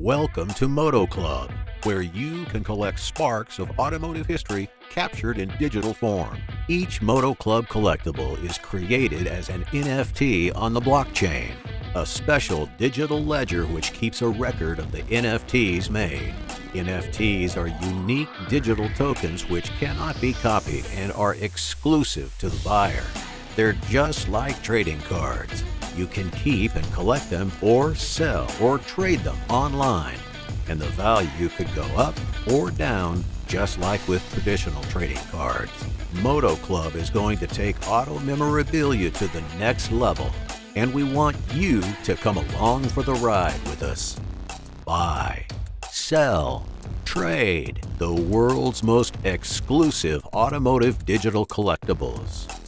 Welcome to Motoclub, where you can collect sparks of automotive history captured in digital form. Each Motoclub collectible is created as an NFT on the blockchain, a special digital ledger which keeps a record of the NFTs made. NFTs are unique digital tokens which cannot be copied and are exclusive to the buyer. They're just like trading cards. You can keep and collect them or sell or trade them online, and the value could go up or down just like with traditional trading cards. Motoclub is going to take auto memorabilia to the next level, and we want you to come along for the ride with us. Buy, sell, trade the world's most exclusive automotive digital collectibles.